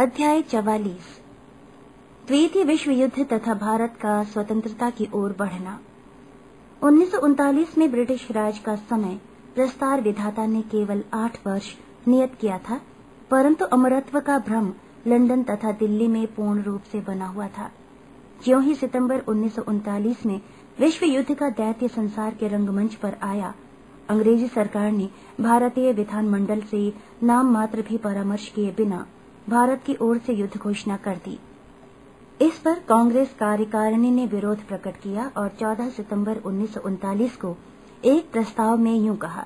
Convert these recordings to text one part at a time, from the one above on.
अध्याय चवालीस। द्वितीय विश्व युद्ध तथा भारत का स्वतंत्रता की ओर बढ़ना। उन्नीस सौ उनतालीस में ब्रिटिश राज का समय प्रस्तार विधाता ने केवल आठ वर्ष नियत किया था, परंतु अमरत्व का भ्रम लंदन तथा दिल्ली में पूर्ण रूप से बना हुआ था। ज्यों ही सितंबर उन्नीस सौ उनतालीस में विश्व युद्ध का दैत्य संसार के रंगमंच पर आया, अंग्रेज़ी सरकार ने भारतीय विधानमंडल से नाम मात्र भी परामर्श किए बिना भारत की ओर से युद्ध घोषणा कर दी। इस पर कांग्रेस कार्यकारिणी ने विरोध प्रकट किया और 14 सितंबर उन्नीस सौ उनतालीस को एक प्रस्ताव में यूँ कहा,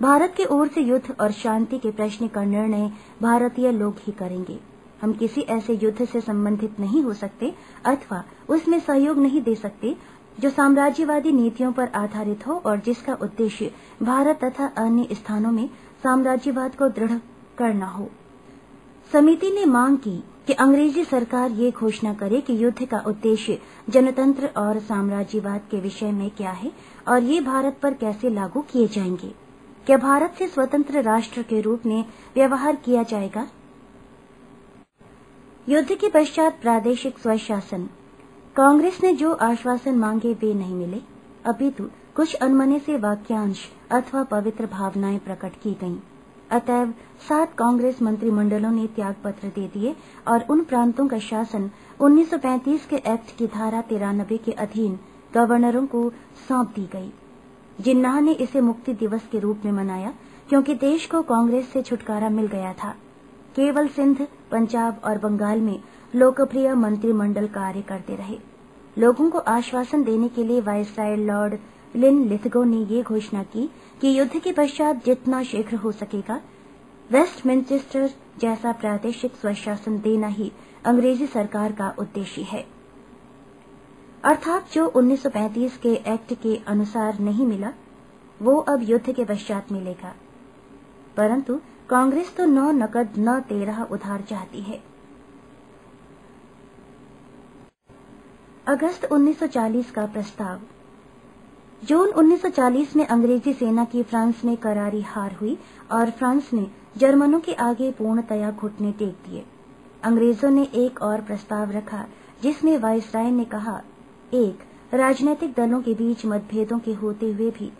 भारत की ओर से युद्ध और शांति के प्रश्न का निर्णय भारतीय लोग ही करेंगे। हम किसी ऐसे युद्ध से संबंधित नहीं हो सकते अथवा उसमें सहयोग नहीं दे सकते जो साम्राज्यवादी नीतियों पर आधारित हो और जिसका उद्देश्य भारत तथा अन्य स्थानों में साम्राज्यवाद को दृढ़ करना हो। समिति ने मांग की कि अंग्रेज़ी सरकार ये घोषणा करे कि युद्ध का उद्देश्य जनतंत्र और साम्राज्यवाद के विषय में क्या है और ये भारत पर कैसे लागू किए जाएँगे। क्या भारत से स्वतंत्र राष्ट्र के रूप में व्यवहार किया जाएगा? युद्ध के पश्चात प्रादेशिक स्वशासन। कांग्रेस ने जो आश्वासन मांगे वे नहीं मिले। अपितु कुछ अनमने से वाक्यांश अथवा पवित्र भावनाएँ प्रकट की गईं। अतएव सात कांग्रेस मंत्रिमंडलों ने त्याग पत्र दे दिए और उन प्रांतों का शासन 1935 के एक्ट की धारा तिरानबे के अधीन गवर्नरों को सौंप दी गई। जिन्ना ने इसे मुक्ति दिवस के रूप में मनाया, क्योंकि देश को कांग्रेस से छुटकारा मिल गया था। केवल सिंध, पंजाब और बंगाल में लोकप्रिय मंत्रिमंडल कार्य करते रहे। लोगों को आश्वासन देने के लिए वायसराय लॉर्ड लिन लिथगो ने ये घोषणा की कि युद्ध के पश्चात जितना शीघ्र हो सकेगा, वेस्ट मिंचेस्टर जैसा प्रादेशिक स्वशासन देना ही अंग्रेज़ी सरकार का उद्देश्य है। अर्थात जो 1935 के एक्ट के अनुसार नहीं मिला, वो अब युद्ध के पश्चात मिलेगा। परंतु कांग्रेस तो नौ नकद न तेरह उधार चाहती है। अगस्त 1940 का प्रस्ताव जून 1940 में अंग्रेज़ी सेना की फ्रांस में करारी हार हुई और फ्रांस ने जर्मनों के आगे पूर्णतया घुटने टेक दिए। अंग्रेज़ों ने एक और प्रस्ताव रखा, जिसमें वायसराय ने कहा, एक, राजनीतिक दलों के बीच मतभेदों के होते हुए भी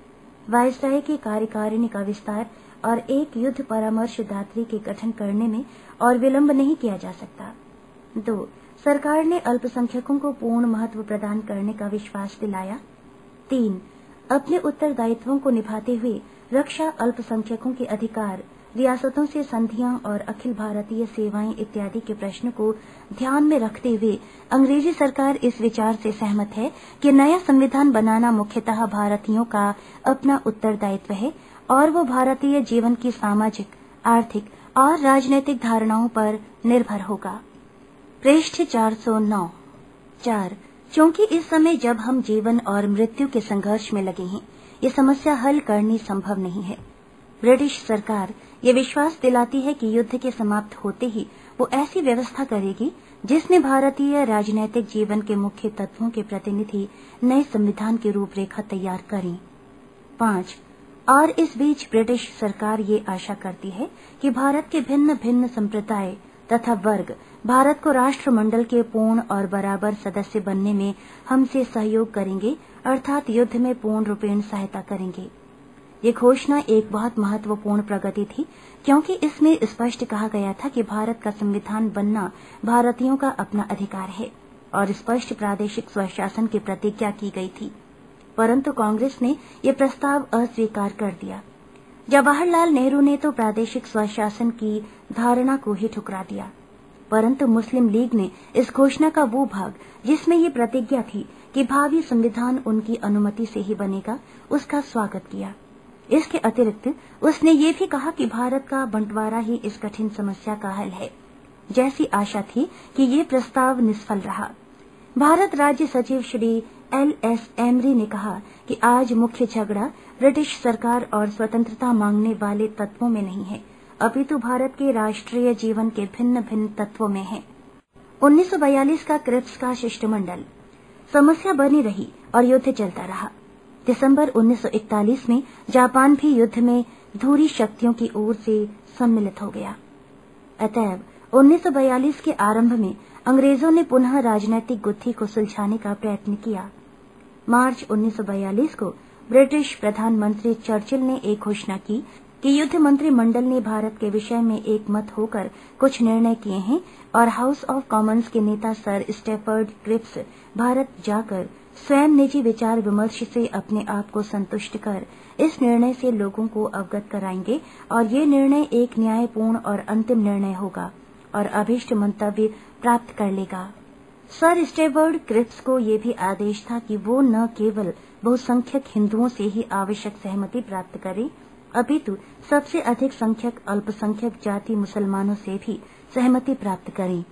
वायसराय की कार्यकारिणी का विस्तार और एक युद्ध परामर्श दात्री के गठन करने में और विलंब नहीं किया जा सकता। दो, सरकार ने अल्पसंख्यकों को पूर्ण महत्व प्रदान करने का विश्वास दिलाया। तीन, अपने उत्तरदायित्वों को निभाते हुए रक्षा अल्पसंख्यकों के अधिकार, रियासतों से संधियाँ और अखिल भारतीय सेवाएँ इत्यादि के प्रश्न को ध्यान में रखते हुए अंग्रेज़ी सरकार इस विचार से सहमत है कि नया संविधान बनाना मुख्यतः भारतीयों का अपना उत्तरदायित्व है और वो भारतीय जीवन की सामाजिक, आर्थिक और राजनीतिक धारणाओं पर निर्भर होगा। पृष्ठ 409 चार क्योंकि इस समय जब हम जीवन और मृत्यु के संघर्ष में लगे हैं, ये समस्या हल करनी संभव नहीं है। ब्रिटिश सरकार ये विश्वास दिलाती है कि युद्ध के समाप्त होते ही वो ऐसी व्यवस्था करेगी जिसमें भारतीय राजनीतिक जीवन के मुख्य तत्वों के प्रतिनिधि नए संविधान की रूपरेखा तैयार करें। पाँच, और इस बीच ब्रिटिश सरकार ये आशा करती है कि भारत के भिन्न भिन्न संप्रदाय तथा वर्ग। भारत को राष्ट्रमंडल के पूर्ण और बराबर सदस्य बनने में हमसे सहयोग करेंगे, अर्थात युद्ध में पूर्ण रूपेण सहायता करेंगे। ये घोषणा एक बहुत महत्वपूर्ण प्रगति थी, क्योंकि इसमें स्पष्ट कहा गया था कि भारत का संविधान बनना भारतीयों का अपना अधिकार है, और स्पष्ट प्रादेशिक स्वशासन की प्रतिज्ञा की गई थी। परंतु कांग्रेस ने यह प्रस्ताव अस्वीकार कर दिया। जवाहरलाल नेहरू ने तो प्रादेशिक स्वशासन की धारणा को ही ठुकरा दिया। परंतु मुस्लिम लीग ने इस घोषणा का वो भाग, जिसमें ये प्रतिज्ञा थी कि भावी संविधान उनकी अनुमति से ही बनेगा, उसका स्वागत किया। इसके अतिरिक्त उसने ये भी कहा कि भारत का बंटवारा ही इस कठिन समस्या का हल है। जैसी आशा थी कि ये प्रस्ताव निष्फल रहा। भारत राज्य सचिव श्री एल एस एमरी ने कहा कि आज मुख्य झगड़ा ब्रिटिश सरकार और स्वतंत्रता मांगने वाले तत्वों में नहीं है। अपितु भारत के राष्ट्रीय जीवन के भिन्न भिन्न तत्वों में है। 1942 का क्रिप्स का शिष्टमंडल। समस्या बनी रही और युद्ध चलता रहा। दिसंबर 1941 में जापान भी युद्ध में धूरी शक्तियों की ओर से सम्मिलित हो गया। अतएव 1942 के आरंभ में अंग्रेज़ों ने पुनः राजनैतिक गुत्थी को सुलझाने का प्रयत्न किया। मार्च 1942 को ब्रिटिश प्रधानमंत्री चर्चिल ने एक घोषणा की कि युद्ध मंत्रिमंडल ने भारत के विषय में एक मत होकर कुछ निर्णय किए हैं और हाउस ऑफ़ कॉमन्स के नेता सर स्टेफर्ड क्रिप्स भारत जाकर स्वयं निजी विचार विमर्श से अपने आप को संतुष्ट कर इस निर्णय से लोगों को अवगत कराएँगे और ये निर्णय एक न्यायपूर्ण और अंतिम निर्णय होगा और अभिष्ट मंतव्य प्राप्त कर लेगा। सर स्टेवर्ड क्रिप्स को यह भी आदेश था कि वो न केवल बहुसंख्यक हिंदुओं से ही आवश्यक सहमति प्राप्त करें, अपितु सबसे अधिक संख्यक अल्पसंख्यक जाति मुसलमानों से भी सहमति प्राप्त करें।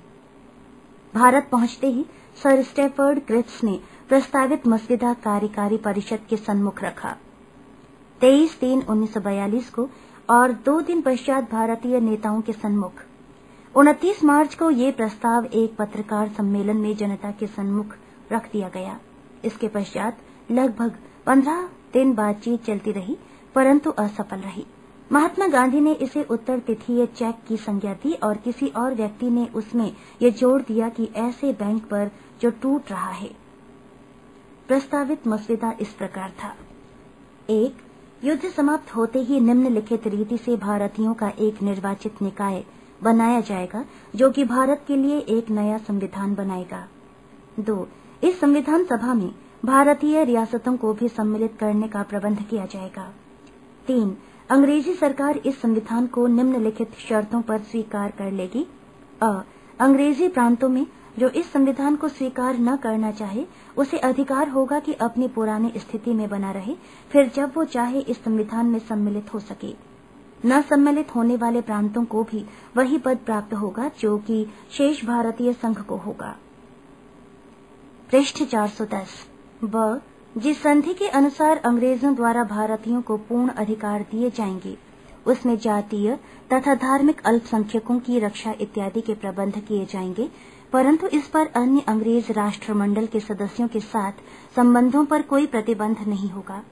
भारत पहुँचते ही सर स्टेफर्ड क्रिप्स ने प्रस्तावित मस्जिदा कार्यकारी परिषद के सन्मुख रखा। तेईस तीन उन्नीस को और दो दिन पश्चात भारतीय नेताओं के सन्मुख उनतीस मार्च को ये प्रस्ताव एक पत्रकार सम्मेलन में जनता के सन्मुख रख दिया गया। इसके पश्चात लगभग पंद्रह दिन बातचीत चलती रही, परंतु असफल रही। महात्मा गांधी ने इसे उत्तर तिथि चेक की संज्ञा दी और किसी और व्यक्ति ने उसमें ये जोड़ दिया कि ऐसे बैंक पर जो टूट रहा है। प्रस्तावित मसविदा इस प्रकार था। एक, युद्ध समाप्त होते ही निम्नलिखित रीति से भारतीयों का एक निर्वाचित निकाय बनाया जाएगा, जो कि भारत के लिए एक नया संविधान बनाएगा। दो, इस संविधान सभा में भारतीय रियासतों को भी सम्मिलित करने का प्रबंध किया जाएगा। तीन, अंग्रेज़ी सरकार इस संविधान को निम्नलिखित शर्तों पर स्वीकार कर लेगी। अ, अंग्रेज़ी प्रांतों में जो इस संविधान को स्वीकार न करना चाहे, उसे अधिकार होगा कि अपनी पुरानी स्थिति में बना रहे, फिर जब वो चाहे इस संविधान में सम्मिलित हो सके। न सम्मिलित होने वाले प्रांतों को भी वही पद प्राप्त होगा जो कि शेष भारतीय संघ को होगा। पृष्ठ 410 ब, जिस संधि के अनुसार अंग्रेज़ों द्वारा भारतीयों को पूर्ण अधिकार दिए जाएँगे, उसमें जातीय तथा धार्मिक अल्पसंख्यकों की रक्षा इत्यादि के प्रबंध किए जाएँगे, परंतु इस पर अन्य अंग्रेज़ राष्ट्रमंडल के सदस्यों के साथ संबंधों पर कोई प्रतिबंध नहीं होगा।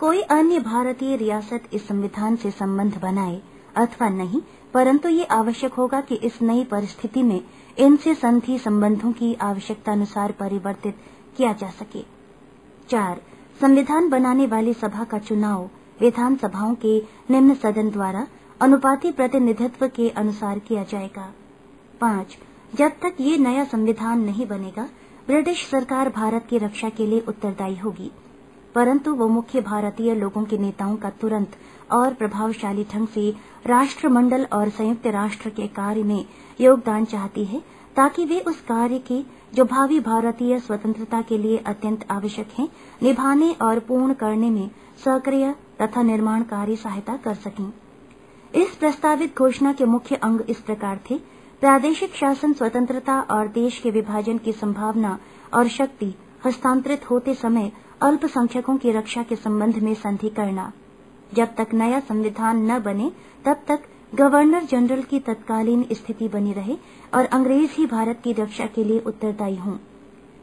कोई अन्य भारतीय रियासत इस संविधान से संबंध बनाए अथवा नहीं, परंतु ये आवश्यक होगा कि इस नई परिस्थिति में इनसे संधि संबंधों की आवश्यकता अनुसार परिवर्तित किया जा सके। चार, संविधान बनाने वाली सभा का चुनाव विधान सभाओं के निम्न सदन द्वारा अनुपाति प्रतिनिधित्व के अनुसार किया जाएगा। पाँच, जब तक ये नया संविधान नहीं बनेगा, ब्रिटिश सरकार भारत की रक्षा के लिए उत्तरदायी होगी। परंतु वो मुख्य भारतीय लोगों के नेताओं का तुरंत और प्रभावशाली ढंग से राष्ट्रमंडल और संयुक्त राष्ट्र के कार्य में योगदान चाहती है, ताकि वे उस कार्य के, जो भावी भारतीय स्वतंत्रता के लिए अत्यंत आवश्यक है, निभाने और पूर्ण करने में सक्रिय तथा निर्माणकारी सहायता कर सकें। इस प्रस्तावित घोषणा के मुख्य अंग इस प्रकार थे। प्रादेशिक शासन स्वतंत्रता और देश के विभाजन की संभावना और शक्ति हस्तांतरित होते समय अल्पसंख्यकों की रक्षा के संबंध में संधि करना। जब तक नया संविधान न बने, तब तक गवर्नर जनरल की तत्कालीन स्थिति बनी रहे और अंग्रेज़ ही भारत की रक्षा के लिए उत्तरदायी हों।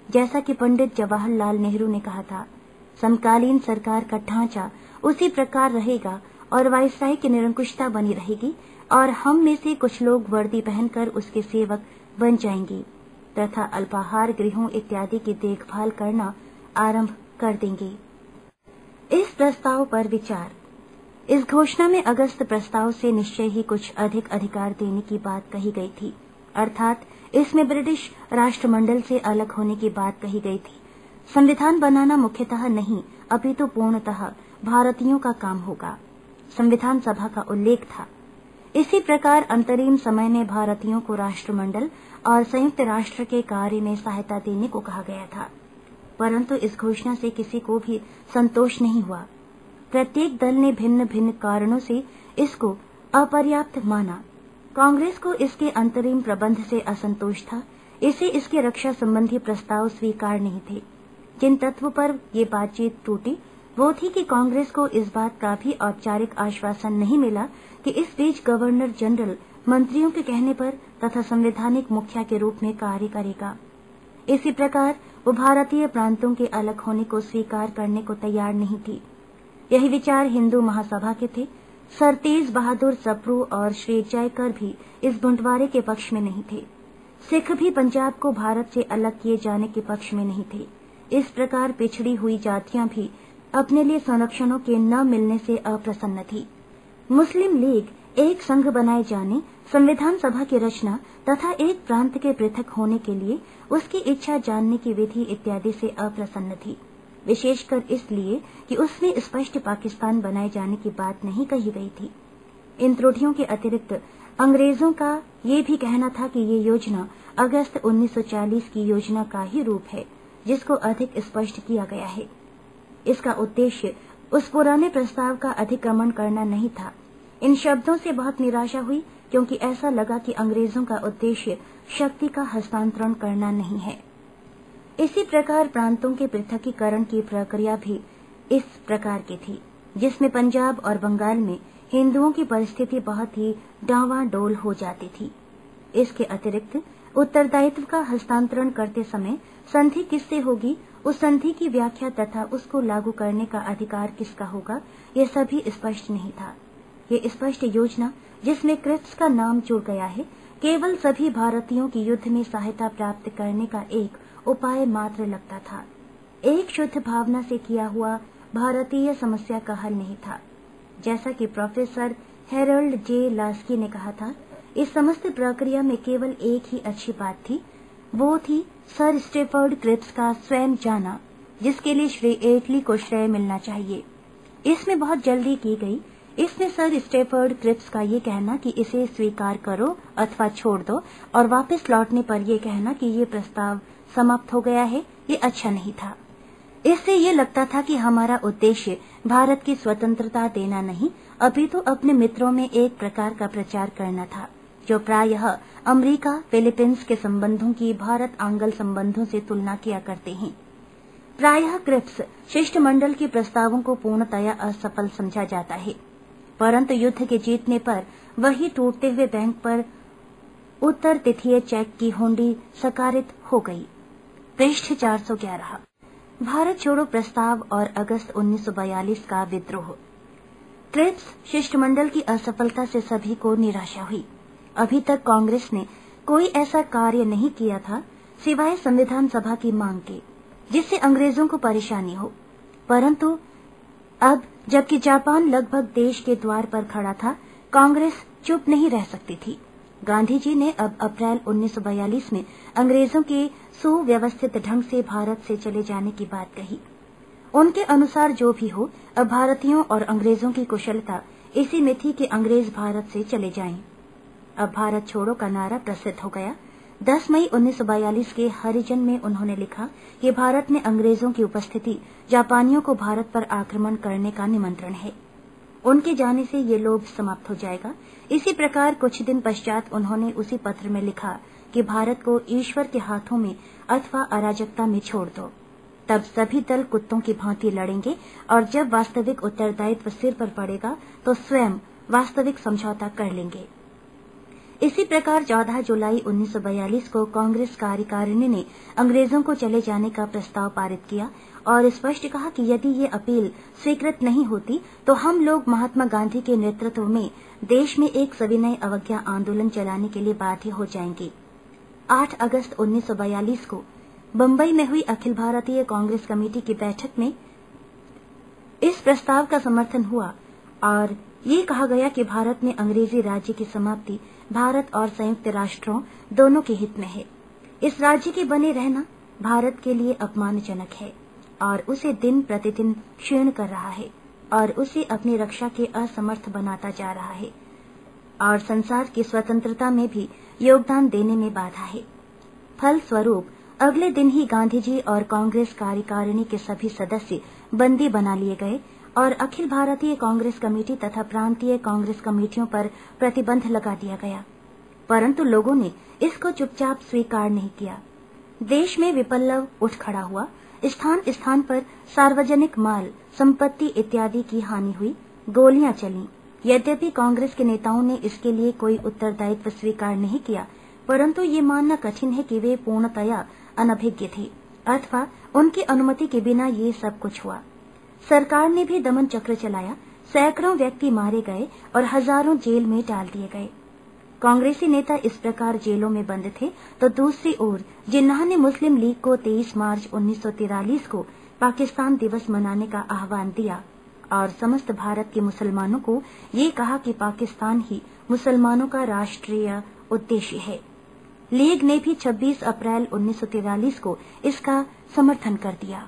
जैसा कि पंडित जवाहरलाल नेहरू ने कहा था, समकालीन सरकार का ढांचा उसी प्रकार रहेगा और वायसराय की निरंकुशता बनी रहेगी और हम में से कुछ लोग वर्दी पहनकर उसके सेवक बन जाएँगे। तथा अल्पाहार गृहों इत्यादि की देखभाल करना आरंभ कर देंगे। इस प्रस्ताव पर विचार। इस घोषणा में अगस्त प्रस्ताव से निश्चय ही कुछ अधिक अधिकार देने की बात कही गई थी। अर्थात, इसमें ब्रिटिश राष्ट्रमंडल से अलग होने की बात कही गई थी। संविधान बनाना मुख्यतः नहीं अभी तो पूर्णतः भारतीयों का काम होगा। संविधान सभा का उल्लेख था। इसी प्रकार अंतरिम समय में भारतीयों को राष्ट्रमंडल और संयुक्त राष्ट्र के कार्य में सहायता देने को कहा गया था। परंतु इस घोषणा से किसी को भी संतोष नहीं हुआ। प्रत्येक दल ने भिन्न भिन्न कारणों से इसको अपर्याप्त माना। कांग्रेस को इसके अंतरिम प्रबंध से असंतोष था। इसे इसके रक्षा संबंधी प्रस्ताव स्वीकार नहीं थे। जिन तत्व पर ये बातचीत टूटी, वो थी कि कांग्रेस को इस बात का भी औपचारिक आश्वासन नहीं मिला कि इस बीच गवर्नर जनरल मंत्रियों के कहने पर तथा संवैधानिक मुखिया के रूप में कार्य करेगा। इसी प्रकार वो भारतीय प्रांतों के अलग होने को स्वीकार करने को तैयार नहीं थी। यही विचार हिंदू महासभा के थे। सर तेज बहादुर सप्रू और श्री जयकर भी इस बंटवारे के पक्ष में नहीं थे। सिख भी पंजाब को भारत से अलग किए जाने के पक्ष में नहीं थे। इस प्रकार पिछड़ी हुई जातियाँ भी अपने लिए संरक्षणों के न मिलने से अप्रसन्न थी। मुस्लिम लीग एक संघ बनाए जाने, संविधान सभा की रचना तथा एक प्रांत के पृथक होने के लिए उसकी इच्छा जानने की विधि इत्यादि से अप्रसन्न थी। विशेषकर इसलिए कि उसमें स्पष्ट पाकिस्तान बनाए जाने की बात नहीं कही गई थी। इन त्रुटियों के अतिरिक्त अंग्रेज़ों का ये भी कहना था कि ये योजना अगस्त 1940 की योजना का ही रूप है, जिसको अधिक स्पष्ट किया गया है। इसका उद्देश्य उस पुराने प्रस्ताव का अतिक्रमण करना नहीं था। इन शब्दों से बहुत निराशा हुई, क्योंकि ऐसा लगा कि अंग्रेज़ों का उद्देश्य शक्ति का हस्तांतरण करना नहीं है। इसी प्रकार प्रांतों के पृथकीकरण की प्रक्रिया भी इस प्रकार की थी, जिसमें पंजाब और बंगाल में हिंदुओं की परिस्थिति बहुत ही डावाडोल हो जाती थी। इसके अतिरिक्त उत्तरदायित्व का हस्तांतरण करते समय संधि किससे होगी, उस संधि की व्याख्या तथा उसको लागू करने का अधिकार किसका होगा, यह सभी स्पष्ट नहीं था। ये स्पष्ट योजना, जिसमें क्रिप्स का नाम जुड़ गया है, केवल सभी भारतीयों की युद्ध में सहायता प्राप्त करने का एक उपाय मात्र लगता था। एक शुद्ध भावना से किया हुआ भारतीय समस्या का हल नहीं था। जैसा कि प्रोफेसर हेरल्ड जे लास्की ने कहा था, इस समस्त प्रक्रिया में केवल एक ही अच्छी बात थी, वो थी सर स्टेफर्ड क्रिप्स का स्वयं जाना, जिसके लिए श्री एटली को श्रेय मिलना चाहिए। इसमें बहुत जल्दी की गई इसमें सर स्टेफर्ड क्रिप्स का ये कहना कि इसे स्वीकार करो अथवा छोड़ दो और वापस लौटने पर यह कहना कि ये प्रस्ताव समाप्त हो गया है, ये अच्छा नहीं था। इससे ये लगता था कि हमारा उद्देश्य भारत की स्वतंत्रता देना नहीं, अभी तो अपने मित्रों में एक प्रकार का प्रचार करना था, जो प्रायः अमेरिका, फिलीपींस के संबंधों की भारत आंगल संबंधों से तुलना किया करते हैं। प्रायः क्रिप्स शिष्टमंडल के प्रस्तावों को पूर्णतया असफल समझा जाता है। परंतु युद्ध के जीतने पर वही टूटते हुए बैंक पर उत्तर तिथीय चेक की हुंडी सकारित हो गई। पृष्ठ 411 भारत छोड़ो प्रस्ताव और अगस्त 1942 का विद्रोह। ट्रिप्स शिष्टमंडल की असफलता से सभी को निराशा हुई। अभी तक कांग्रेस ने कोई ऐसा कार्य नहीं किया था सिवाय संविधान सभा की मांग के, जिससे अंग्रेज़ों को परेशानी हो। परंतु अब जबकि जापान लगभग देश के द्वार पर खड़ा था, कांग्रेस चुप नहीं रह सकती थी। गांधी जी ने अब अप्रैल 1942 में अंग्रेज़ों के सुव्यवस्थित ढंग से भारत से चले जाने की बात कही। उनके अनुसार जो भी हो, अब भारतीयों और अंग्रेज़ों की कुशलता इसी में थी कि अंग्रेज़ भारत से चले जाएँ। अब भारत छोड़ो का नारा प्रसिद्ध हो गया। 10 मई 1942 के हरिजन में उन्होंने लिखा कि भारत में अंग्रेज़ों की उपस्थिति, जापानियों को भारत पर आक्रमण करने का निमंत्रण है। उनके जाने से ये लोभ समाप्त हो जाएगा। इसी प्रकार कुछ दिन पश्चात उन्होंने उसी पत्र में लिखा कि भारत को ईश्वर के हाथों में अथवा अराजकता में छोड़ दो। तब सभी दल कुत्तों की भांति लड़ेंगे और जब वास्तविक उत्तरदायित्व सिर पर पड़ेगा तो स्वयं वास्तविक समझौता कर लेंगे। इसी प्रकार 14 जुलाई 1942 को कांग्रेस कार्यकारिणी ने अंग्रेज़ों को चले जाने का प्रस्ताव पारित किया और स्पष्ट कहा कि यदि ये अपील स्वीकृत नहीं होती तो हम लोग महात्मा गांधी के नेतृत्व में देश में एक सविनय अवज्ञा आंदोलन चलाने के लिए बाध्य हो जाएँगे। 8 अगस्त 1942 को बम्बई में हुई अखिल भारतीय कांग्रेस कमेटी की बैठक में इस प्रस्ताव का समर्थन हुआ और ये कहा गया कि भारत में अंग्रेज़ी राज्य की समाप्ति भारत और संयुक्त राष्ट्रों दोनों के हित में है। इस राज्य के बने रहना भारत के लिए अपमानजनक है और उसे दिन प्रतिदिन क्षीण कर रहा है और उसे अपनी रक्षा के असमर्थ बनाता जा रहा है और संसार की स्वतंत्रता में भी योगदान देने में बाधा है। फल स्वरूप अगले दिन ही गांधी जी और कांग्रेस कार्यकारिणी के सभी सदस्य बंदी बना लिए गए और अखिल भारतीय कांग्रेस कमेटी तथा प्रांतीय कांग्रेस कमेटियों पर प्रतिबंध लगा दिया गया। परंतु लोगों ने इसको चुपचाप स्वीकार नहीं किया। देश में विपल्लव उठ खड़ा हुआ। स्थान स्थान पर सार्वजनिक माल, संपत्ति इत्यादि की हानि हुई, गोलियाँ चली। यद्यपि कांग्रेस के नेताओं ने इसके लिए कोई उत्तरदायित्व स्वीकार नहीं किया, परंतु ये मानना कठिन है कि वे पूर्णतया अनभिज्ञ थे। अथवा उनकी अनुमति के बिना ये सब कुछ हुआ। सरकार ने भी दमन चक्र चलाया, सैकड़ों व्यक्ति मारे गए और हज़ारों जेल में डाल दिए गए। कांग्रेसी नेता इस प्रकार जेलों में बंद थे तो दूसरी ओर जिन्ना ने मुस्लिम लीग को 23 मार्च उन्नीस को पाकिस्तान दिवस मनाने का आह्वान दिया, और समस्त भारत के मुसलमानों को ये कहा कि पाकिस्तान ही मुसलमानों का राष्ट्रीय उद्देश्य है। लीग ने भी 26 अप्रैल उन्नीस को इसका समर्थन कर दिया।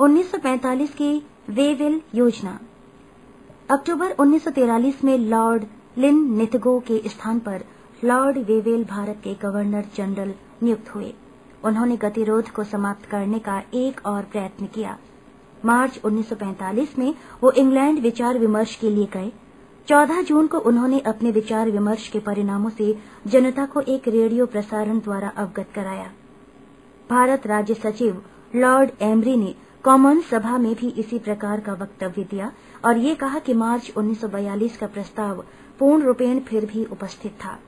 1945 की वेविल योजना। अक्टूबर 1943 में लॉर्ड लिन निथगो के स्थान पर लॉर्ड वेवेल भारत के गवर्नर जनरल नियुक्त हुए। उन्होंने गतिरोध को समाप्त करने का एक और प्रयत्न किया। मार्च 1945 में वो इंग्लैंड विचार विमर्श के लिए गए। 14 जून को उन्होंने अपने विचार विमर्श के परिणामों से जनता को एक रेडियो प्रसारण द्वारा अवगत कराया। भारत राज्य सचिव लॉर्ड एमरी ने कॉमन सभा में भी इसी प्रकार का वक्तव्य दिया और ये कहा कि मार्च 1942 का प्रस्ताव पूर्ण रूपेण फिर भी उपस्थित था।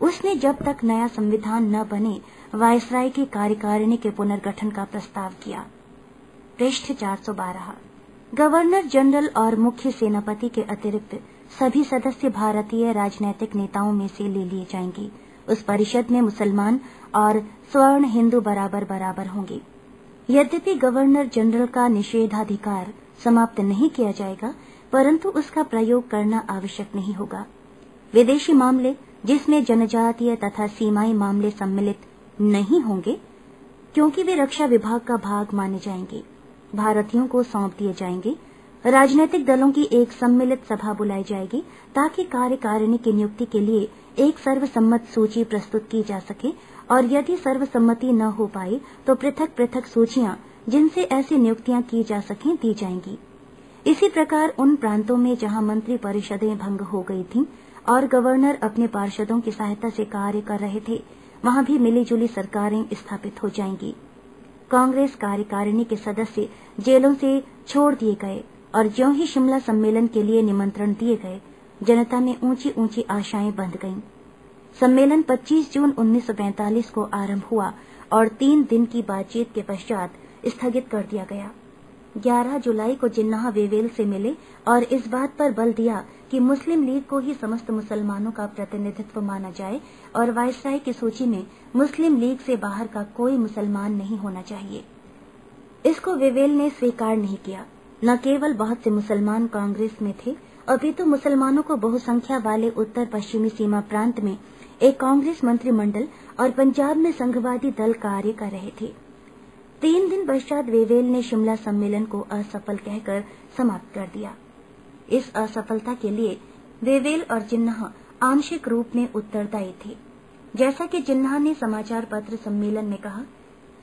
उसने जब तक नया संविधान न बने, वायसराय की कार्यकारिणी के पुनर्गठन का प्रस्ताव किया। पृष्ठ 412 गवर्नर जनरल और मुख्य सेनापति के अतिरिक्त सभी सदस्य भारतीय राजनैतिक नेताओं में से ले लिए जाएँगे। उस परिषद में मुसलमान और स्वर्ण हिंदू बराबर बराबर होंगे। यद्यपि गवर्नर जनरल का निषेधाधिकार समाप्त नहीं किया जाएगा, परंतु उसका प्रयोग करना आवश्यक नहीं होगा। विदेशी मामले, जिसमें जनजातीय तथा सीमाई मामले सम्मिलित नहीं होंगे, क्योंकि वे रक्षा विभाग का भाग माने जाएँगे। भारतीयों को सौंप दिए जाएँगे। राजनीतिक दलों की एक सम्मिलित सभा बुलाई जाएगी, ताकि कार्यकारिणी की नियुक्ति के लिए एक सर्वसम्मत सूची प्रस्तुत की जा सके और यदि सर्वसम्मति न हो पाई तो पृथक पृथक सूचियाँ, जिनसे ऐसी नियुक्तियाँ की जा सकें, दी जाएँगी इसी प्रकार उन प्रांतों में जहाँ मंत्री परिषदें भंग हो गई थीं और गवर्नर अपने पार्षदों की सहायता से कार्य कर रहे थे, वहाँ भी मिलीजुली सरकारें स्थापित हो जाएँगी कांग्रेस कार्यकारिणी के सदस्य जेलों से छोड़ दिए गए और ज्यों ही शिमला सम्मेलन के लिए निमंत्रण दिए गए, जनता में ऊँची ऊँची आशाएँ बंध गईं। सम्मेलन 25 जून 1945 को आरंभ हुआ और तीन दिन की बातचीत के पश्चात स्थगित कर दिया गया। 11 जुलाई को जिन्ना वेवेल से मिले और इस बात पर बल दिया कि मुस्लिम लीग को ही समस्त मुसलमानों का प्रतिनिधित्व माना जाए और वायसराय की सूची में मुस्लिम लीग से बाहर का कोई मुसलमान नहीं होना चाहिए। इसको वेवेल ने स्वीकार नहीं किया। न केवल बहुत से मुसलमान कांग्रेस में थे, अभी तो मुसलमानों को बहुसंख्या वाले उत्तर पश्चिमी सीमा प्रांत में एक कांग्रेस मंत्रिमंडल और पंजाब में संघवादी दल कार्य कर रहे थे। तीन दिन पश्चात वेवेल ने शिमला सम्मेलन को असफल कहकर समाप्त कर दिया। इस असफलता के लिए वेवेल और जिन्ना आंशिक रूप में उत्तरदायी थे। जैसा कि जिन्ना ने समाचार पत्र सम्मेलन में कहा,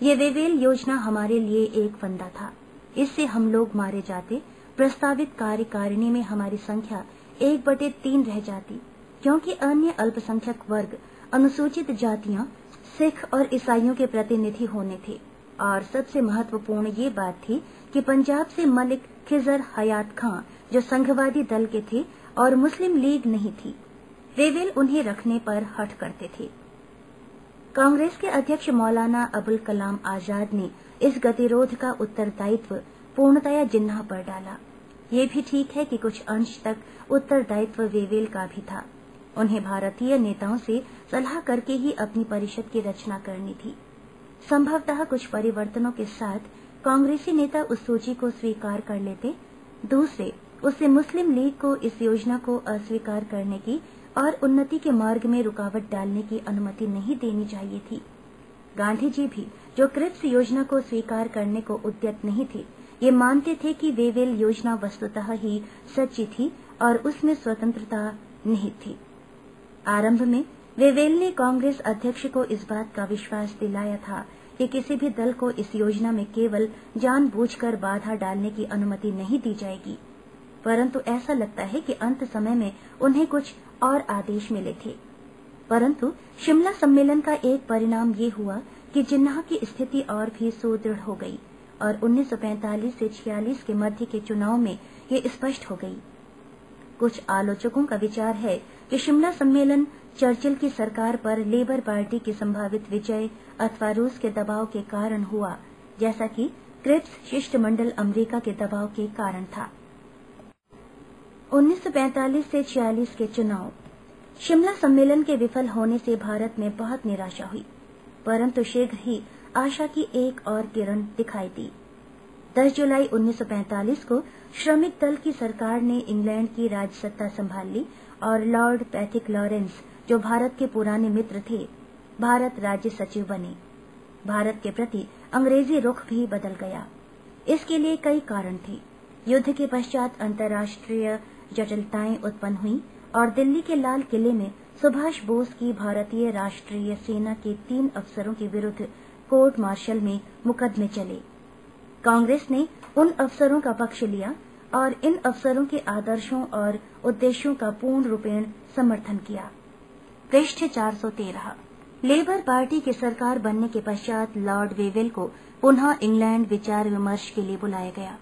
ये वेवेल योजना हमारे लिए एक फंदा था। इससे हम लोग मारे जाते, प्रस्तावित कार्यकारिणी में हमारी संख्या एक बटे तीन रह जाती। क्योंकि अन्य अल्पसंख्यक वर्ग अनुसूचित जातियाँ सिख और ईसाइयों के प्रतिनिधि होने थे। और सबसे महत्वपूर्ण ये बात थी कि पंजाब से मलिक खिजर हयात खां, जो संघवादी दल के थे और मुस्लिम लीग नहीं थी वेवेल उन्हें रखने पर हट करते थे। कांग्रेस के अध्यक्ष मौलाना अबुल कलाम आज़ाद ने इस गतिरोध का उत्तरदायित्व पूर्णतया जिन्ना पर डाला। ये भी ठीक है कि कुछ अंश तक उत्तरदायित्व वेवेल का भी था। उन्हें भारतीय नेताओं से सलाह करके ही अपनी परिषद की रचना करनी थी। संभवतः कुछ परिवर्तनों के साथ कांग्रेसी नेता उस सूची को स्वीकार कर लेते। दूसरे उससे मुस्लिम लीग को इस योजना को अस्वीकार करने की और उन्नति के मार्ग में रुकावट डालने की अनुमति नहीं देनी चाहिए थी। गांधी जी भी जो क्रिप्स योजना को स्वीकार करने को उद्यत नहीं थे, ये मानते थे कि वेवेल योजना वस्तुतः ही सच्ची थी और उसमें स्वतंत्रता निहित थी। आरंभ में वेवेल ने कांग्रेस अध्यक्ष को इस बात का विश्वास दिलाया था कि किसी भी दल को इस योजना में केवल जानबूझकर बाधा डालने की अनुमति नहीं दी जाएगी। परंतु ऐसा लगता है कि अंत समय में उन्हें कुछ और आदेश मिले थे। परंतु शिमला सम्मेलन का एक परिणाम ये हुआ कि जिन्ना की स्थिति और भी सुदृढ़ हो गई और 1945 से 46 के मध्य के चुनाव में ये स्पष्ट हो गई। कुछ आलोचकों का विचार है कि शिमला सम्मेलन चर्चिल की सरकार पर लेबर पार्टी की संभावित विजय अथवा रूस के दबाव के कारण हुआ, जैसा कि क्रिप्स शिष्टमंडल अमेरिका के दबाव के कारण था। 1945 से 46 के चुनाव। शिमला सम्मेलन के विफल होने से भारत में बहुत निराशा हुई, परंतु शीघ्र ही आशा की एक और किरण दिखाई दी। 10 जुलाई 1945 को श्रमिक दल की सरकार ने इंग्लैंड की राज सत्ता संभाल ली और लॉर्ड पैथिक लॉरेंस, जो भारत के पुराने मित्र थे, भारत राज्य सचिव बने। भारत के प्रति अंग्रेज़ी रुख भी बदल गया। इसके लिए कई कारण थे। युद्ध के पश्चात अंतर्राष्ट्रीय जटिलताएँ उत्पन्न हुई और दिल्ली के लाल किले में सुभाष बोस की भारतीय राष्ट्रीय सेना के तीन अफसरों के विरुद्ध कोर्ट मार्शल में मुकदमे चले। कांग्रेस ने उन अफसरों का पक्ष लिया और इन अफसरों के आदर्शों और उद्देश्यों का पूर्ण रूपेण समर्थन किया। पृष्ठ 413 लेबर पार्टी की सरकार बनने के पश्चात लॉर्ड वेवेल को पुनः इंग्लैंड विचार विमर्श के लिए बुलाया गया।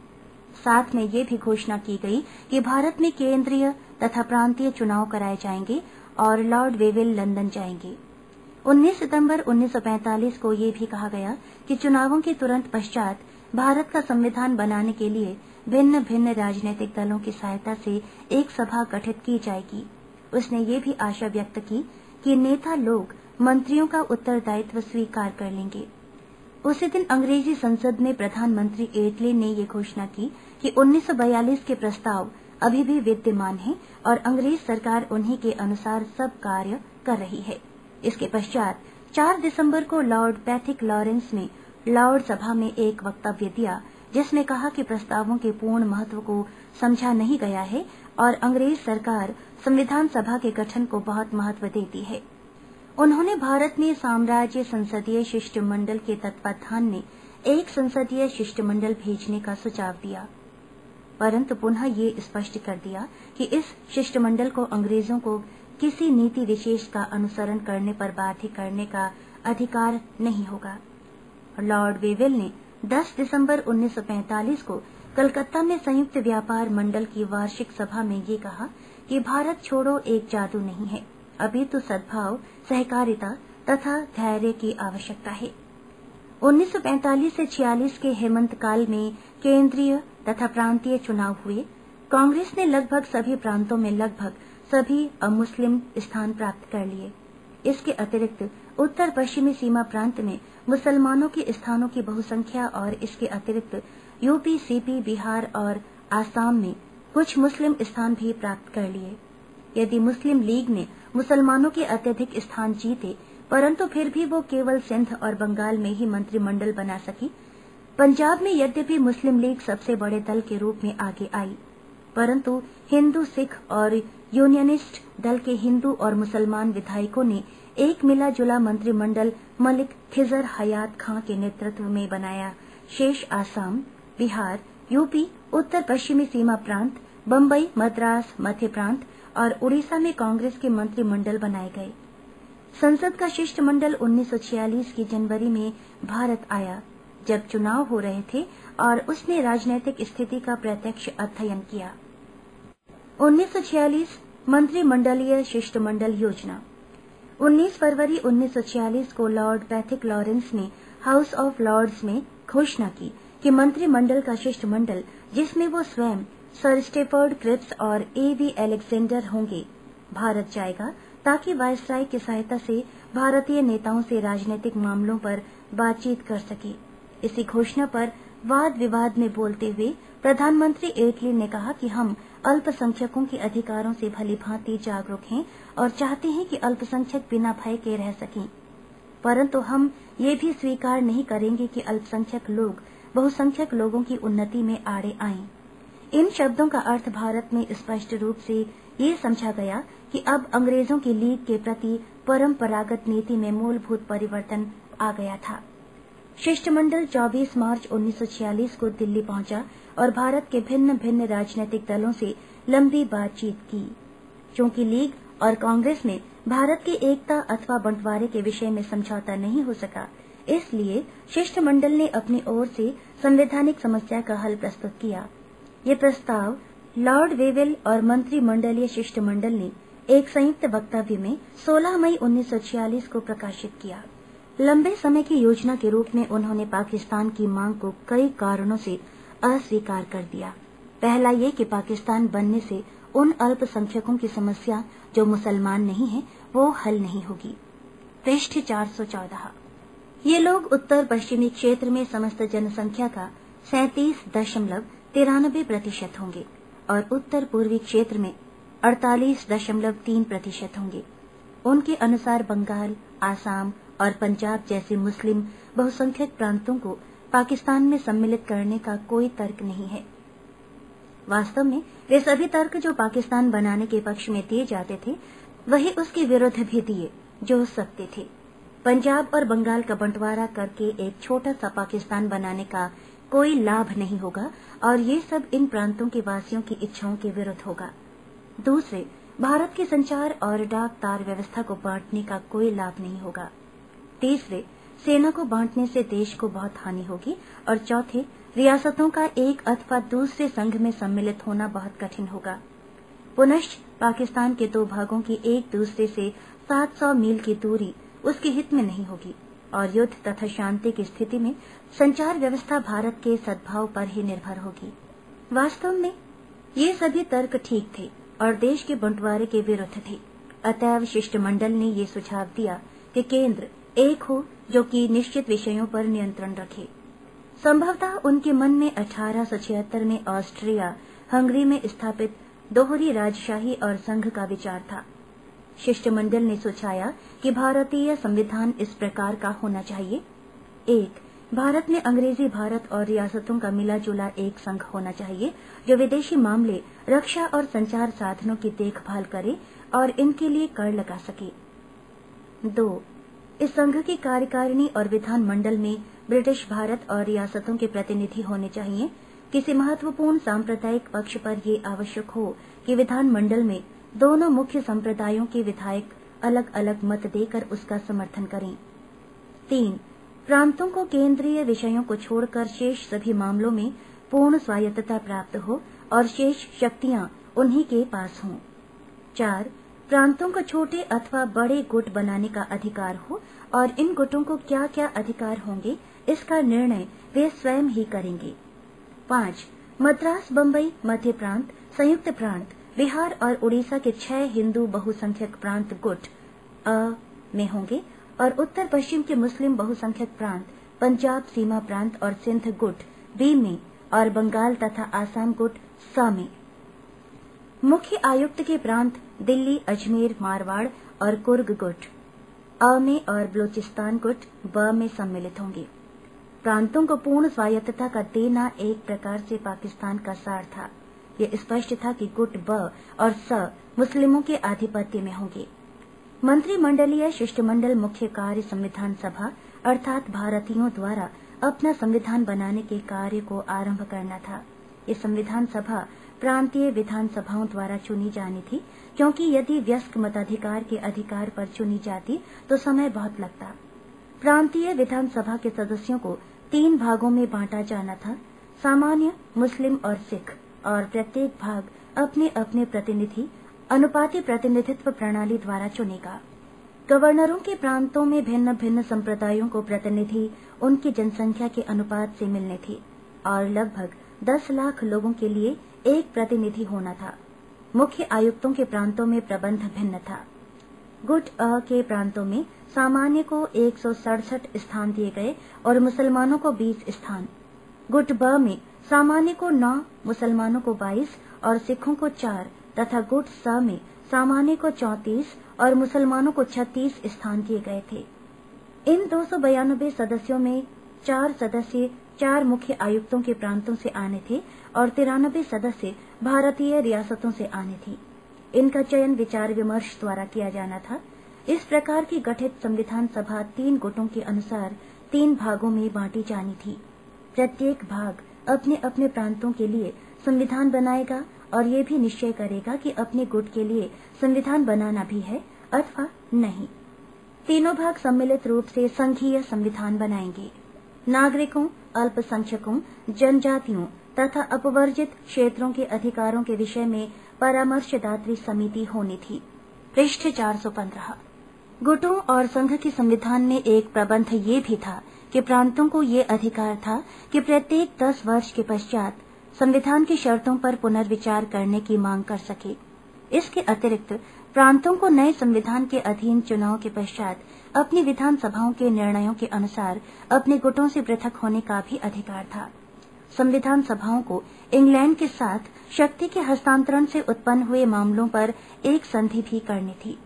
साथ में ये भी घोषणा की गई कि भारत में केंद्रीय तथा प्रांतीय चुनाव कराए जाएँगे और लॉर्ड वेवेल लंदन जाएँगे। 19 सितंबर 1945 को ये भी कहा गया कि चुनावों के तुरंत पश्चात भारत का संविधान बनाने के लिए भिन्न भिन्न राजनीतिक दलों की सहायता से एक सभा गठित की जाएगी। उसने ये भी आशा व्यक्त की कि नेता लोग मंत्रियों का उत्तरदायित्व स्वीकार कर लेंगे। उसी दिन अंग्रेज़ी संसद में प्रधानमंत्री एटले ने ये घोषणा की कि 1942 के प्रस्ताव अभी भी विद्यमान हैं और अंग्रेज़ सरकार उन्हीं के अनुसार सब कार्य कर रही है। इसके पश्चात 4 दिसंबर को लॉर्ड पैथिक लॉरेंस ने लॉर्ड सभा में एक वक्तव्य दिया जिसमें कहा कि प्रस्तावों के पूर्ण महत्व को समझा नहीं गया है और अंग्रेज़ सरकार संविधान सभा के गठन को बहुत महत्व देती है। उन्होंने भारत में साम्राज्य संसदीय शिष्टमंडल के तत्वाधान में एक संसदीय शिष्टमंडल भेजने का सुझाव दिया। परंतु पुनः ये स्पष्ट कर दिया कि इस शिष्टमंडल को अंग्रेज़ों को किसी नीति विशेष का अनुसरण करने पर बाध्य करने का अधिकार नहीं होगा। लॉर्ड वेवेल ने 10 दिसंबर 1945 को कलकत्ता में संयुक्त व्यापार मंडल की वार्षिक सभा में ये कहा कि भारत छोड़ो, एक जादू नहीं है। अभी तो सद्भाव, सहकारिता तथा धैर्य की आवश्यकता है। 1945 से 46 के हेमंत काल में केंद्रीय तथा प्रांतीय चुनाव हुए। कांग्रेस ने लगभग सभी प्रांतों में लगभग सभी अमुस्लिम स्थान प्राप्त कर लिए। इसके अतिरिक्त उत्तर पश्चिमी सीमा प्रांत में मुसलमानों के स्थानों की बहुसंख्या और इसके अतिरिक्त यूपी, सीपी, बिहार और आसाम में कुछ मुस्लिम स्थान भी प्राप्त कर लिए। यदि मुस्लिम लीग ने मुसलमानों के अत्यधिक स्थान जीते, परंतु फिर भी वो केवल सिंध और बंगाल में ही मंत्रिमंडल बना सकी, पंजाब में यद्यपि मुस्लिम लीग सबसे बड़े दल के रूप में आगे आई, परंतु हिंदू, सिख और यूनियनिस्ट दल के हिंदू और मुसलमान विधायकों ने एक मिला जुला मंत्रिमंडल मलिक खिजर हयात खां के नेतृत्व में बनाया। शेष आसाम, बिहार, यूपी, उत्तर पश्चिमी सीमा प्रांत बम्बई मद्रास, मध्य प्रांत और उड़ीसा में कांग्रेस के मंत्रिमंडल बनाए गए। संसद का शिष्टमंडल 1946 की जनवरी में भारत आया, जब चुनाव हो रहे थे और उसने राजनीतिक स्थिति का प्रत्यक्ष अध्ययन किया। 1946 मंत्रिमंडलीय शिष्टमंडल योजना। 19 फरवरी 1946 को लॉर्ड पैथिक लॉरेंस ने हाउस ऑफ़ लॉर्ड्स में घोषणा की कि मंत्रिमंडल का शिष्टमंडल, जिसमें वो स्वयं सर स्टेफर्ड क्रिप्स और ए वी एलेक्जेंडर होंगे, भारत जाएगा ताकि वायसराय की सहायता से भारतीय नेताओं से राजनीतिक मामलों पर बातचीत कर सके। इसी घोषणा पर वाद विवाद में बोलते हुए प्रधानमंत्री एटली ने कहा कि हम अल्पसंख्यकों के अधिकारों से भली भांति जागरूक हैं और चाहते हैं कि अल्पसंख्यक बिना भय के रह सकें परंतु हम ये भी स्वीकार नहीं करेंगे कि अल्पसंख्यक लोग, बहुसंख्यक लोगों की उन्नति में आड़े आएँ। इन शब्दों का अर्थ भारत में स्पष्ट रूप से ये समझा गया कि अब अंग्रेज़ों की लीग के प्रति परंपरागत नीति में मूलभूत परिवर्तन आ गया था शिष्टमंडल 24 मार्च 1946 को दिल्ली पहुँचा और भारत के भिन्न भिन्न राजनीतिक दलों से लंबी बातचीत की। क्योंकि लीग और कांग्रेस में भारत की एकता अथवा बंटवारे के विषय में समझौता नहीं हो सका, इसलिए शिष्टमंडल ने अपनी ओर से संवैधानिक समस्या का हल प्रस्तुत किया। ये प्रस्ताव लॉर्ड वेवेल और मंत्रिमंडलीय शिष्टमंडल ने एक संयुक्त वक्तव्य में 16 मई 1946 को प्रकाशित किया। लंबे समय की योजना के रूप में उन्होंने पाकिस्तान की मांग को कई कारणों से अस्वीकार कर दिया। पहला ये कि पाकिस्तान बनने से उन अल्पसंख्यकों की समस्या जो मुसलमान नहीं है, वो हल नहीं होगी। पृष्ठ चार सौ चौदह। ये लोग उत्तर पश्चिमी क्षेत्र में समस्त जनसंख्या का सैतीस दशमलव तिरानबे प्रतिशत होंगे और उत्तर पूर्वी क्षेत्र में अड़तालीस दशमलव तीन प्रतिशत होंगे। उनके अनुसार बंगाल, आसाम और पंजाब जैसे मुस्लिम बहुसंख्यक प्रांतों को पाकिस्तान में सम्मिलित करने का कोई तर्क नहीं है। वास्तव में, वे सभी तर्क जो पाकिस्तान बनाने के पक्ष में दिए जाते थे, वही उसके विरुद्ध भी दिए, जो सत्य थे। पंजाब और बंगाल का बंटवारा करके एक छोटा सा पाकिस्तान बनाने का कोई लाभ नहीं होगा, और ये सब इन प्रांतों के वासियों की इच्छाओं के विरुद्ध होगा। दूसरे, भारत के संचार और डाक तार व्यवस्था को बांटने का कोई लाभ नहीं होगा। तीसरे सेना को बांटने से देश को बहुत हानि होगी और चौथे, रियासतों का एक अथवा दूसरे संघ में सम्मिलित होना बहुत कठिन होगा। पुनश्च पाकिस्तान के दो भागों की एक दूसरे से 700 मील की दूरी उसके हित में नहीं होगी और युद्ध तथा शांति की स्थिति में संचार व्यवस्था भारत के सद्भाव पर ही निर्भर होगी। वास्तव में ये सभी तर्क ठीक थे और देश के बंटवारे के विरुद्ध थे। अतएव शिष्टमंडल ने ये सुझाव दिया कि केंद्र एक हो जो कि निश्चित विषयों पर नियंत्रण रखे। संभवतः उनके मन में अठारह सौ छिहत्तर में ऑस्ट्रिया हंगरी में स्थापित दोहरी राजशाही और संघ का विचार था। शिष्टमंडल ने सुझाया कि भारतीय संविधान इस प्रकार का होना चाहिए। एक, भारत में अंग्रेज़ी, भारत और रियासतों का मिला जुला एक संघ होना चाहिए, जो विदेशी मामले, रक्षा और संचार साधनों की देखभाल करे और इनके लिए कर लगा सके। दो इस संघ की कार्यकारिणी और विधान मंडल में ब्रिटिश भारत और रियासतों के प्रतिनिधि होने चाहिए। किसी महत्वपूर्ण सांप्रदायिक पक्ष पर ये आवश्यक हो कि विधान मंडल में दोनों मुख्य संप्रदायों के विधायक अलग अलग मत देकर उसका समर्थन करें। तीन, प्रांतों को केंद्रीय विषयों को छोड़कर शेष सभी मामलों में पूर्ण स्वायत्तता प्राप्त हो और शेष शक्तियाँ उन्हीं के पास हों। चार प्रांतों को छोटे अथवा बड़े गुट बनाने का अधिकार हो, और इन गुटों को क्या क्या अधिकार होंगे, इसका निर्णय वे स्वयं ही करेंगे। पाँच, मद्रास बम्बई मध्य प्रांत, संयुक्त प्रांत, बिहार और उड़ीसा के छह हिंदू बहुसंख्यक प्रांत गुट अ में होंगे, और उत्तर पश्चिम के मुस्लिम बहुसंख्यक प्रांत, पंजाब सीमा प्रांत और सिंध गुट बी में, और बंगाल तथा आसाम गुट स में। मुख्य आयुक्त के प्रांत दिल्ली, अजमेर, मारवाड़ और कुर्ग गुट अ में और बलूचिस्तान गुट ब में सम्मिलित होंगे। प्रांतों को पूर्ण स्वायत्तता का देना एक प्रकार से पाकिस्तान का सार था। ये स्पष्ट था कि गुट ब और स मुस्लिमों के आधिपत्य में होंगे। मंत्रिमंडलीय शिष्टमंडल मुख्य कार्य संविधान सभा, अर्थात भारतीयों द्वारा अपना संविधान बनाने के कार्य को आरंभ करना था। ये संविधान सभा प्रांतीय विधानसभाओं द्वारा चुनी जानी थी, क्योंकि यदि व्यस्क मताधिकार के अधिकार पर चुनी जाती तो समय बहुत लगता। प्रांतीय विधानसभा के सदस्यों को तीन भागों में बांटा जाना था, सामान्य, मुस्लिम और सिख, और प्रत्येक भाग अपने अपने प्रतिनिधि, अनुपाति प्रतिनिधित्व प्रणाली द्वारा चुनेगा। गवर्नरों के प्रांतों में भिन्न भिन्न संप्रदायों को प्रतिनिधि उनकी जनसंख्या के अनुपात से मिलने थे, और लगभग 10 लाख लोगों के लिए एक प्रतिनिधि होना था। मुख्य आयुक्तों के प्रांतों में प्रबंध भिन्न था। गुट अ के प्रांतों में सामान्य को एक सौ सड़सठ स्थान दिए गए और मुसलमानों को 20 स्थान। गुट ब में सामान्य को नौ, मुसलमानों को बाईस और सिखों को चार तथा गुट स में सामान्य को चौतीस और मुसलमानों को छत्तीस स्थान दिए गए थे। इन दो सदस्यों में चार सदस्य, चार मुख्य आयुक्तों के प्रांतों से आने थे और तिरानबे सदस्य भारतीय रियासतों से आने थे। इनका चयन विचार विमर्श द्वारा किया जाना था। इस प्रकार की गठित संविधान सभा तीन गुटों के अनुसार तीन भागों में बांटी जानी थी। प्रत्येक भाग अपने अपने प्रांतों के लिए संविधान बनाएगा और ये भी निश्चय करेगा कि अपने गुट के लिए संविधान बनाना भी है अथवा नहीं। तीनों भाग सम्मिलित रूप से संघीय संविधान बनाएँगे। नागरिकों, अल्पसंख्यकों, जनजातियों तथा अपवर्जित क्षेत्रों के अधिकारों के विषय में परामर्शदात्री समिति होनी थी। पृष्ठ 415 गुटों और संघ के संविधान में एक प्रबंध ये भी था कि प्रांतों को ये अधिकार था कि प्रत्येक दस वर्ष के पश्चात संविधान की शर्तों पर पुनर्विचार करने की मांग कर सके। इसके अतिरिक्त प्रांतों को नए संविधान के अधीन चुनाव के पश्चात अपनी विधानसभाओं के निर्णयों के अनुसार अपने गुटों से पृथक होने का भी अधिकार था। संविधान सभाओं को इंग्लैंड के साथ शक्ति के हस्तांतरण से उत्पन्न हुए मामलों पर एक संधि भी करनी थी।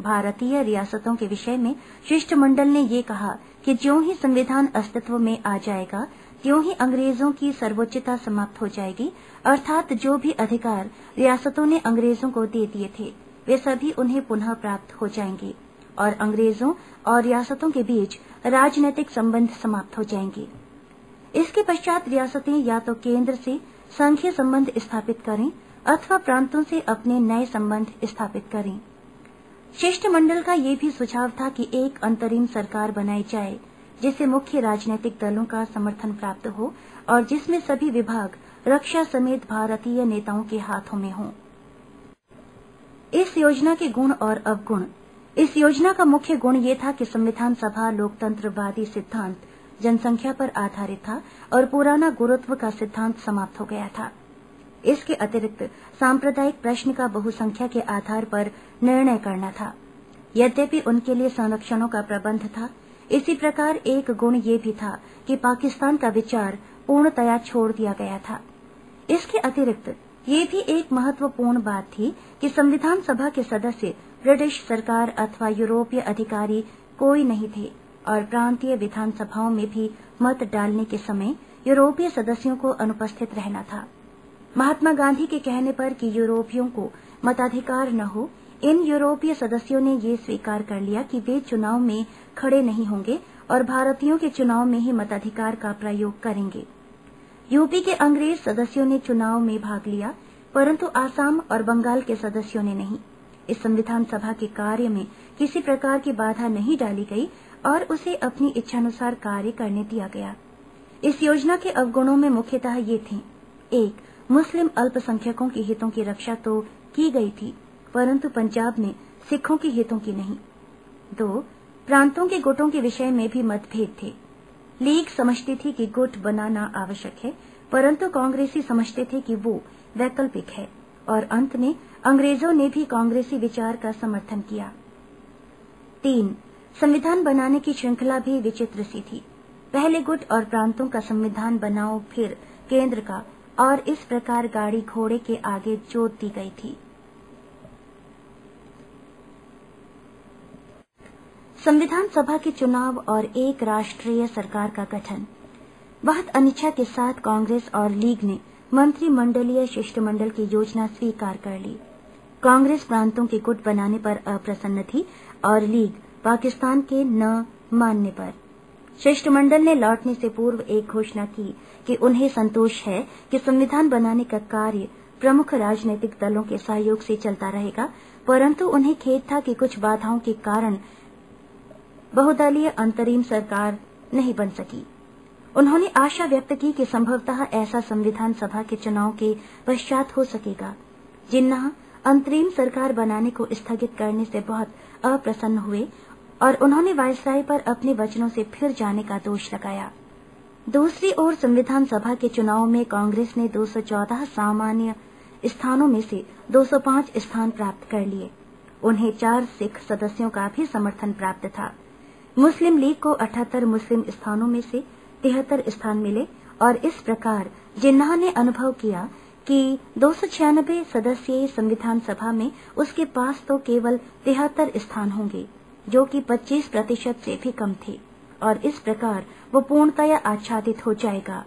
भारतीय रियासतों के विषय में शिष्टमंडल ने ये कहा कि ज्यों ही संविधान अस्तित्व में आ जाएगा, त्यों ही अंग्रेज़ों की सर्वोच्चता समाप्त हो जाएगी, अर्थात जो भी अधिकार रियासतों ने अंग्रेज़ों को दे दिए थे, वे सभी उन्हें पुनः प्राप्त हो जाएँगे और अंग्रेज़ों और रियासतों के बीच राजनीतिक संबंध समाप्त हो जाएँगे। इसके पश्चात रियासतें या तो केंद्र से संघीय संबंध स्थापित करें अथवा प्रांतों से अपने नए संबंध स्थापित करें। शिष्टमंडल का ये भी सुझाव था कि एक अंतरिम सरकार बनाई जाए जिसे मुख्य राजनीतिक दलों का समर्थन प्राप्त हो और जिसमें सभी विभाग रक्षा समेत भारतीय नेताओं के हाथों में हों। इस योजना के गुण और अवगुण। इस योजना का मुख्य गुण ये था कि संविधान सभा लोकतंत्रवादी सिद्धांत जनसंख्या पर आधारित था और पुराना गुरुत्व का सिद्धांत समाप्त हो गया था। इसके अतिरिक्त सांप्रदायिक प्रश्न का बहुसंख्या के आधार पर निर्णय करना था। यद्यपि उनके लिए संरक्षणों का प्रबंध था, इसी प्रकार एक गुण ये भी था कि पाकिस्तान का विचार पूर्णतया छोड़ दिया गया था। इसके अतिरिक्त ये भी एक महत्वपूर्ण बात थी कि संविधान सभा के सदस्य ब्रिटिश सरकार अथवा यूरोपीय अधिकारी कोई नहीं थे। और प्रांतीय विधानसभाओं में भी मत डालने के समय यूरोपीय सदस्यों को अनुपस्थित रहना था। महात्मा गांधी के कहने पर कि यूरोपियों को मताधिकार न हो, इन यूरोपीय सदस्यों ने ये स्वीकार कर लिया कि वे चुनाव में खड़े नहीं होंगे और भारतीयों के चुनाव में ही मताधिकार का प्रयोग करेंगे। यूपी के अंग्रेज़ सदस्यों ने चुनाव में भाग लिया, परंतु आसाम और बंगाल के सदस्यों ने नहीं। इस संविधान सभा के कार्य में किसी प्रकार की बाधा नहीं डाली गई और उसे अपनी इच्छानुसार कार्य करने दिया गया। इस योजना के अवगुणों में मुख्यतः ये थे। एक, मुस्लिम अल्पसंख्यकों के हितों की रक्षा तो की गई थी, परंतु पंजाब में सिखों के हितों की नहीं। दो, प्रांतों के गुटों के विषय में भी मतभेद थे। लीग समझती थी कि गुट बनाना आवश्यक है, परंतु कांग्रेसी समझते थे कि वो वैकल्पिक है, और अंत में अंग्रेज़ों ने भी कांग्रेसी विचार का समर्थन किया। तीन संविधान बनाने की श्रृंखला भी विचित्र सी थी। पहले गुट और प्रांतों का संविधान बनाओ, फिर केंद्र का, और इस प्रकार गाड़ी घोड़े के आगे जोत दी गई थी। संविधान सभा के चुनाव और एक राष्ट्रीय सरकार का गठन। बहुत अनिच्छा के साथ कांग्रेस और लीग ने मंत्रिमंडलीय शिष्टमंडल की योजना स्वीकार कर ली। कांग्रेस प्रांतों के गुट बनाने पर अप्रसन्न थी और लीग पाकिस्तान के न मानने पर। शिष्टमंडल ने लौटने से पूर्व एक घोषणा की कि उन्हें संतोष है कि संविधान बनाने का कार्य प्रमुख राजनीतिक दलों के सहयोग से चलता रहेगा, परंतु उन्हें खेद था कि कुछ बाधाओं के कारण बहुदलीय अंतरिम सरकार नहीं बन सकी। उन्होंने आशा व्यक्त की कि संभवतः ऐसा संविधान सभा के चुनाव के पश्चात हो सकेगा। जिन्ना अंतरिम सरकार बनाने को स्थगित करने से बहुत अप्रसन्न हुए और उन्होंने वायसराय पर अपने वचनों से फिर जाने का दोष लगाया। दूसरी ओर संविधान सभा के चुनाव में कांग्रेस ने 214 सामान्य स्थानों में से 205 स्थान प्राप्त कर लिए। उन्हें चार सिख सदस्यों का भी समर्थन प्राप्त था। मुस्लिम लीग को 78 मुस्लिम स्थानों में से तिहत्तर स्थान मिले और इस प्रकार जिन्ना ने अनुभव किया कि दो सदस्यीय संविधान सभा में उसके पास तो केवल तिहत्तर स्थान होंगे। जो कि 25 प्रतिशत से भी कम थे, और इस प्रकार वो पूर्णतया आच्छादित हो जाएगा।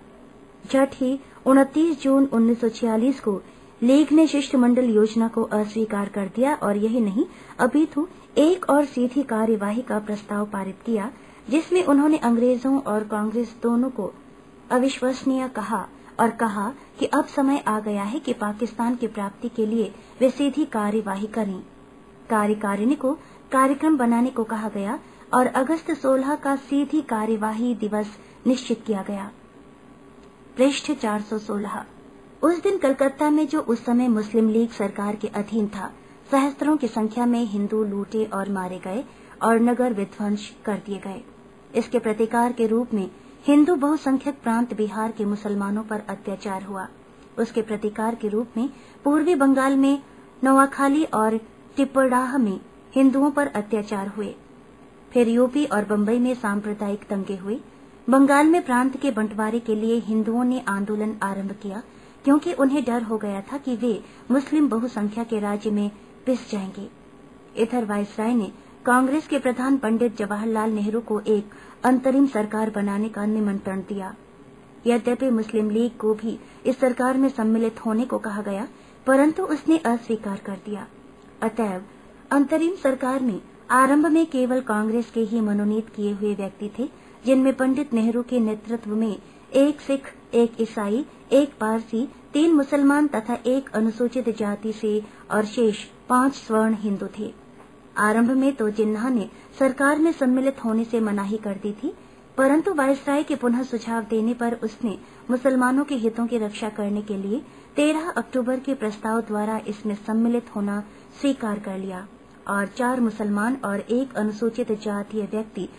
झट ही 29 जून 1946 को लीग ने शिष्टमंडल योजना को अस्वीकार कर दिया और यही नहीं, अभी तो एक और सीधी कार्यवाही का प्रस्ताव पारित किया, जिसमें उन्होंने अंग्रेज़ों और कांग्रेस दोनों को अविश्वसनीय कहा और कहा कि अब समय आ गया है कि पाकिस्तान की प्राप्ति के लिए वे सीधी कार्यवाही करें। कार्यकारिणी को कार्यक्रम बनाने को कहा गया और अगस्त 16 का सीधी कार्यवाही दिवस निश्चित किया गया। पृष्ठ 416 उस दिन कलकत्ता में जो उस समय मुस्लिम लीग सरकार के अधीन था, सहस्त्रों की संख्या में हिंदू लूटे और मारे गए और नगर विध्वंस कर दिए गए। इसके प्रतिकार के रूप में हिंदू बहुसंख्यक प्रांत बिहार के मुसलमानों पर अत्याचार हुआ। उसके प्रतिकार के रूप में पूर्वी बंगाल में नोआखाली और टिप्पड़ाह में हिंदुओं पर अत्याचार हुए। फिर यूपी और बंबई में सांप्रदायिक दंगे हुए। बंगाल में प्रांत के बंटवारे के लिए हिंदुओं ने आंदोलन आरंभ किया, क्योंकि उन्हें डर हो गया था कि वे मुस्लिम बहुसंख्या के राज्य में पिस जाएँगे। इधर वायसराय ने कांग्रेस के प्रधान पंडित जवाहरलाल नेहरू को एक अंतरिम सरकार बनाने का निमंत्रण दिया। यद्यपि मुस्लिम लीग को भी इस सरकार में सम्मिलित होने को कहा गया, परंतु उसने अस्वीकार कर दिया। अतएव अंतरिम सरकार में आरंभ में केवल कांग्रेस के ही मनोनीत किए हुए व्यक्ति थे, जिनमें पंडित नेहरू के नेतृत्व में एक सिख, एक ईसाई, एक पारसी, तीन मुसलमान तथा एक अनुसूचित जाति से और शेष पाँच स्वर्ण हिंदू थे। आरंभ में तो जिन्ना ने सरकार में सम्मिलित होने से मनाही कर दी थी, परंतु वायसराय के पुनः सुझाव देने पर उसने मुसलमानों के हितों की रक्षा करने के लिए 13 अक्टूबर के प्रस्ताव द्वारा इसमें सम्मिलित होना स्वीकार कर लिया। और चार मुसलमान और एक अनुसूचित जातीय व्यक्ति